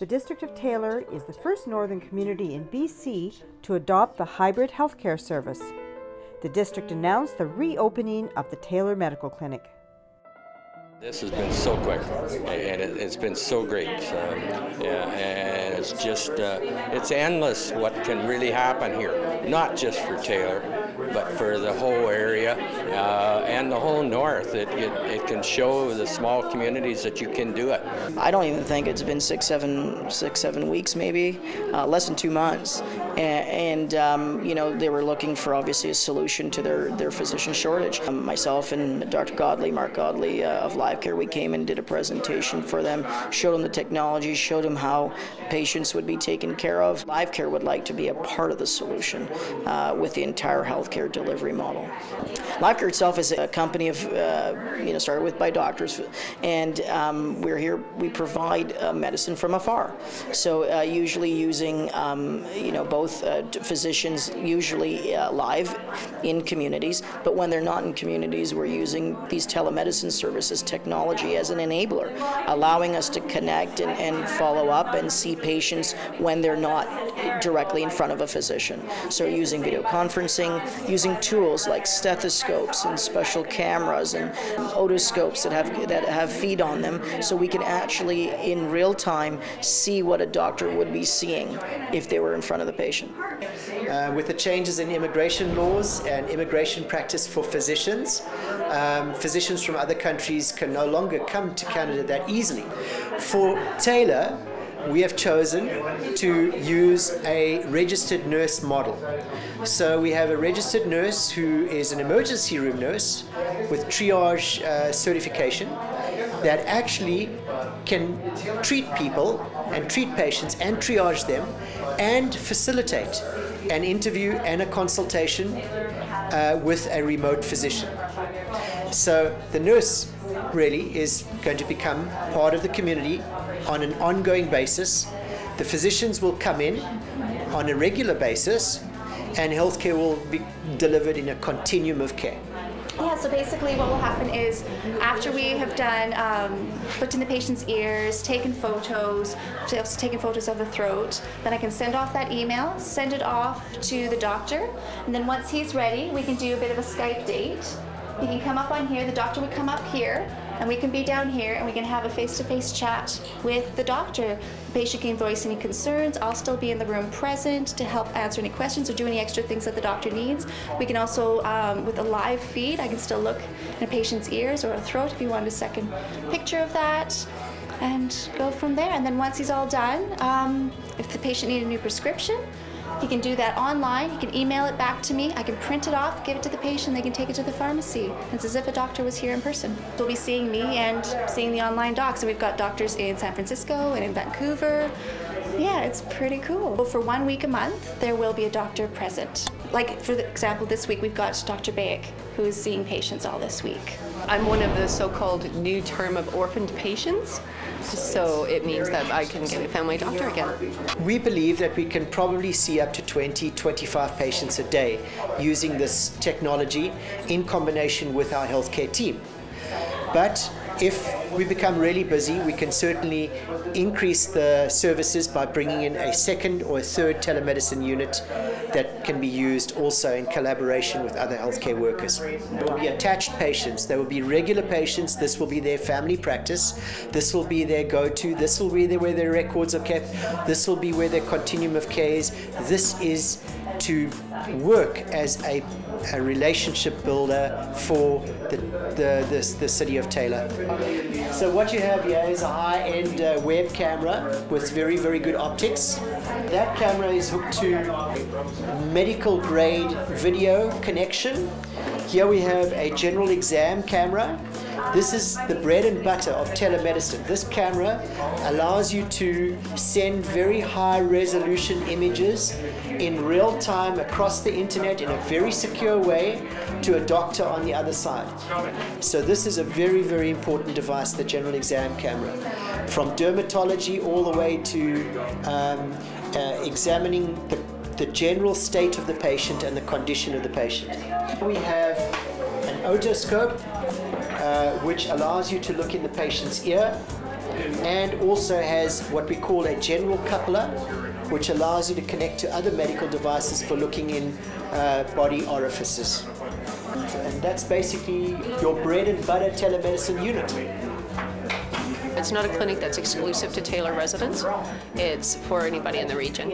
The District of Taylor is the first northern community in BC to adopt the hybrid healthcare service. The district announced the reopening of the Taylor Medical Clinic. This has been so quick, and it, has been so great. Yeah, and it's just, uh, it's endless what can really happen here, not just for Taylor, but for the whole area uh, and the whole north. It, it, it, can show the small communities that you can do it. I don't even think it's been six, seven, six, seven weeks, maybe uh, less than two months, and, and um, you know they were looking for obviously a solution to their their physician shortage. Um, myself and Dr. Godley, Mark Godley uh, of Live Care, we came and did a presentation for them, showed them the technology, showed them how patients would be taken care of. Live Care would like to be a part of the solution uh, with the entire healthcare delivery model. LiveCare itself is a company of, uh, you know, started with by doctors, and um, we're here, we provide uh, medicine from afar. So uh, usually using, um, you know, both uh, physicians, usually uh, live in communities, but when they're not in communities, we're using these telemedicine services technology as an enabler, allowing us to connect and, and follow up and see patients when they're not directly in front of a physician. So using video conferencing, using tools like stethoscopes and special cameras and otoscopes that have that have feed on them, so we can actually in real time see what a doctor would be seeing if they were in front of the patient. Uh, with the changes in immigration laws and immigration practice for physicians, um, physicians from other countries can no longer come to Canada that easily. For Taylor, we have chosen to use a registered nurse model. So we have a registered nurse who is an emergency room nurse with triage uh, certification that actually can treat people and treat patients and triage them and facilitate an interview and a consultation uh, with a remote physician. So the nurse really is going to become part of the community on an ongoing basis. The physicians will come in on a regular basis, and healthcare will be delivered in a continuum of care. Yeah, so basically what will happen is after we have done, um, looked in the patient's ears, taken photos, taken photos of the throat, then I can send off that email, send it off to the doctor, and then once he's ready, we can do a bit of a Skype date. He can come up on here, the doctor would come up here, and we can be down here and we can have a face-to-face chat with the doctor. The patient can voice any concerns. I'll still be in the room present to help answer any questions or do any extra things that the doctor needs. We can also, um, with a live feed, I can still look in a patient's ears or a throat if you wanted a second picture of that and go from there. And then once he's all done, um, if the patient needs a new prescription, he can do that online. He can email it back to me. I can print it off, give it to the patient. They can take it to the pharmacy. It's as if a doctor was here in person. They'll be seeing me and seeing the online docs. And we've got doctors in San Francisco and in Vancouver. Yeah, it's pretty cool. For one week a month, there will be a doctor present. Like, for example, this week we've got Dr. Bayek, who is seeing patients all this week. I'm one of the so-called new term of orphaned patients, so it means that I can get a family doctor again. We believe that we can probably see up to 20, 25 patients a day using this technology in combination with our healthcare team. But if we become really busy, we can certainly increase the services by bringing in a second or a third telemedicine unit that can be used also in collaboration with other healthcare workers. There will be attached patients, there will be regular patients, this will be their family practice, this will be their go-to, this will be where their records are kept, this will be where their continuum of care is. This is to work as a, a relationship builder for the, the, the, the, city of Taylor. So what you have here is a high-end uh, web camera with very, very good optics. That camera is hooked to medical grade video connection. Here we have a general exam camera this is the bread and butter of telemedicine. This camera allows you to send very high resolution images in real time across the internet in a very secure way to a doctor on the other side. So this is a very, very important device, the general exam camera. From dermatology all the way to um, uh, examining the, the general state of the patient and the condition of the patient. We have an otoscope uh, which allows you to look in the patient's ear and also has what we call a general coupler, which allows you to connect to other medical devices for looking in uh, body orifices. And that's basically your bread and butter telemedicine unit. It's not a clinic that's exclusive to Taylor residents. It's for anybody in the region.